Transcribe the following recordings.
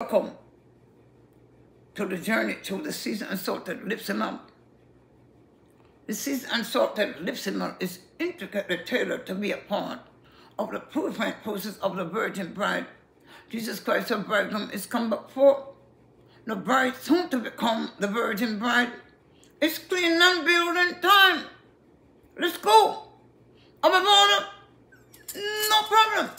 Welcome to the journey to the season and that lifts him up. The season and salt that lifts him is intricately tailored to be a part of the purifying process of the virgin bride. Jesus Christ, our bridegroom, is come before the bride soon to become the virgin bride. It's clean and building time. Let's go. I'm a. No problem.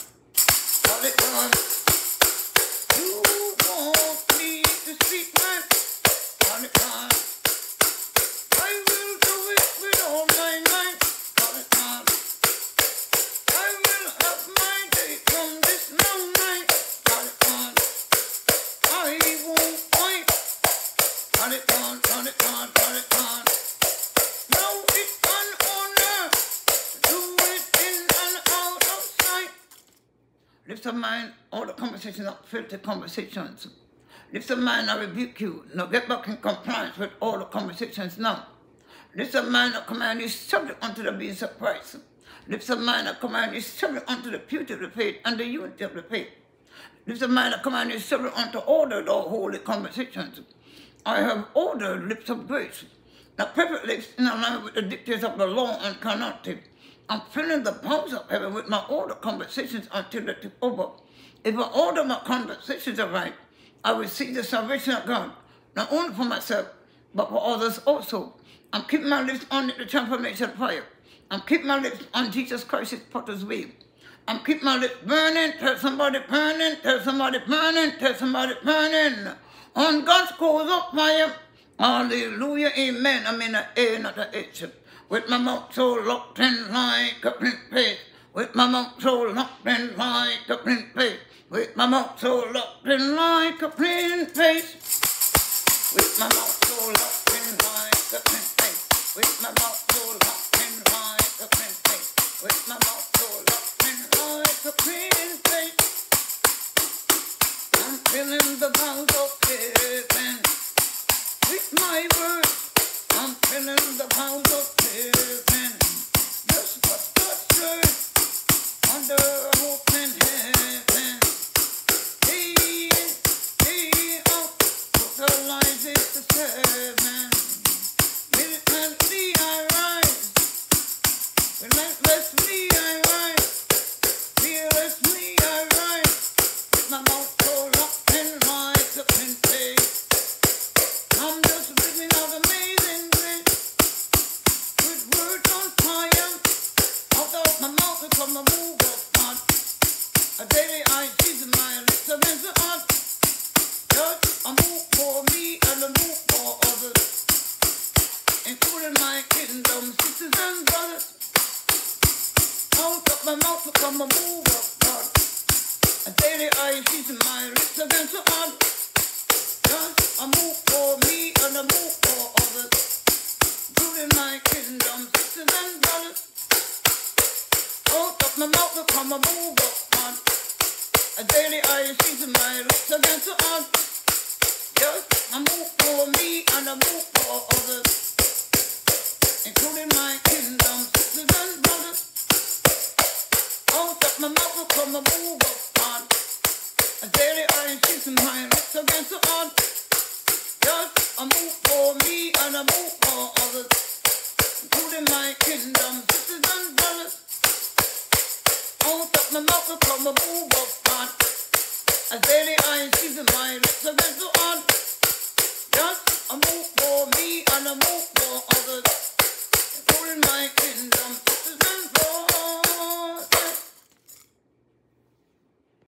Of. Lift your mind, all the conversations are filthy conversations. Lift your mind, I rebuke you. Now get back in compliance with all the conversations now. Lift your mind, I command you subject unto the beings of Christ. Lift your mind, I command you subject unto the purity of the faith and the unity of the faith. Lift your mind, I command you subject unto order the holy conversations. I have ordered lips of grace. The perfect lips in alignment with the dictates of the law and carnality. I'm filling the powers of heaven with my order conversations until they tip over. If I order my conversations aright, I will see the salvation of God, not only for myself, but for others also. I'm keeping my lips on the transformation fire. I'm keeping my lips on Jesus Christ's potter's wheel. I'm keeping my lips burning, tell somebody burning, tell somebody burning, tell somebody burning. On God's coals of fire. Hallelujah, amen. I'm in a A, not a H. With my mouth so locked in like a print page. With my mouth so locked in like a print page. With my mouth so locked in like a print page. With my mouth so locked in like a print page. With my mouth so locked in like a print page. With my mouth so locked in like a print page. Feeling the bounce of heaven. With my words, I'm feeling the bounce of heaven. Just what God said under open heaven. Day in, day out, totalizes the seven. Militantly I rise, relentlessly I rise, fearlessly out of my mouth will come a move of God. A daily I season my lips against the heart. Just a move for me and a move for others, including my kingdom sisters and brothers. Out my mouth a daily move come a of God. A daily I season my lips against the heart. Just a move for me and a move for others, including my kingdom sisters and brothers. Out of my mouth will come a of God. A daily I season my lips against the heart. Just a move for me and a move for others, including my kingdom My mouth will come a move of God. A daily I season my lips against the heart. Just a move for me and a move for